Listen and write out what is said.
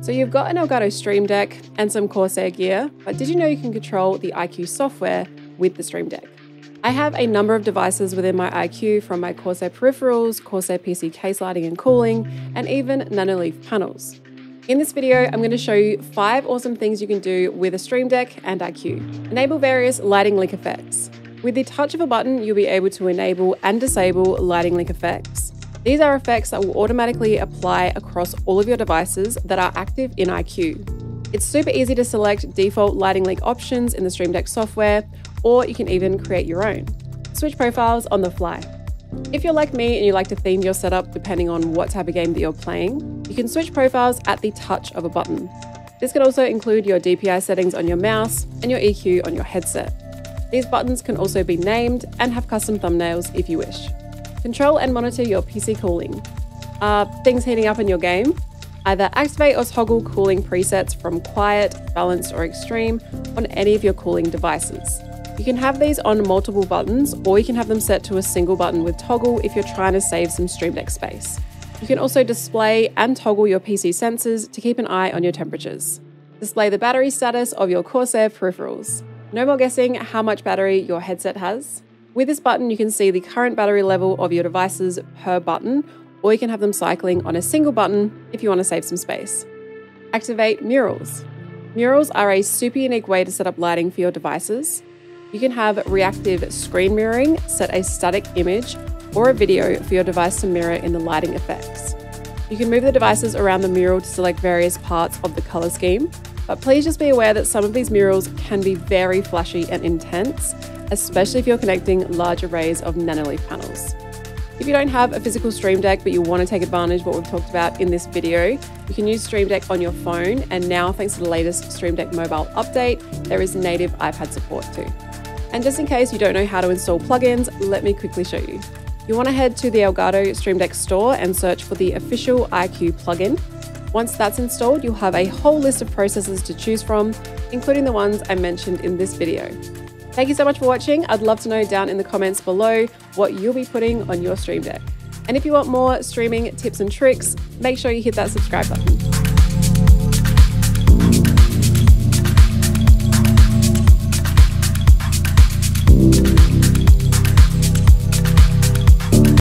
So you've got an Elgato Stream Deck and some Corsair gear, but did you know you can control the iCue software with the Stream Deck? I have a number of devices within my iCue from my Corsair peripherals, Corsair PC case lighting and cooling, and even Nanoleaf panels. In this video, I'm going to show you five awesome things you can do with a Stream Deck and iCue. Enable various lighting link effects. With the touch of a button, you'll be able to enable and disable lighting link effects. These are effects that will automatically apply across all of your devices that are active in iCue. It's super easy to select default lighting link options in the Stream Deck software, or you can even create your own. Switch profiles on the fly. If you're like me and you like to theme your setup depending on what type of game that you're playing, you can switch profiles at the touch of a button. This can also include your DPI settings on your mouse and your EQ on your headset. These buttons can also be named and have custom thumbnails if you wish. Control and monitor your PC cooling. Are things heating up in your game? Either activate or toggle cooling presets from quiet, balanced, or extreme on any of your cooling devices. You can have these on multiple buttons, or you can have them set to a single button with toggle if you're trying to save some Stream Deck space. You can also display and toggle your PC sensors to keep an eye on your temperatures. Display the battery status of your Corsair peripherals. No more guessing how much battery your headset has. With this button, you can see the current battery level of your devices per button, or you can have them cycling on a single button if you want to save some space. Activate murals. Murals are a super unique way to set up lighting for your devices. You can have reactive screen mirroring, set a static image or a video for your device to mirror in the lighting effects. You can move the devices around the mural to select various parts of the colour scheme, but please just be aware that some of these murals can be very flashy and intense, especially if you're connecting large arrays of Nanoleaf panels. If you don't have a physical Stream Deck but you want to take advantage of what we've talked about in this video, you can use Stream Deck on your phone and now thanks to the latest Stream Deck mobile update, there is native iPad support too. And just in case you don't know how to install plugins, let me quickly show you. You want to head to the Elgato Stream Deck store and search for the official iCue plugin. Once that's installed, you'll have a whole list of processes to choose from, including the ones I mentioned in this video. Thank you so much for watching. I'd love to know down in the comments below what you'll be putting on your Stream Deck. And if you want more streaming tips and tricks, make sure you hit that subscribe button.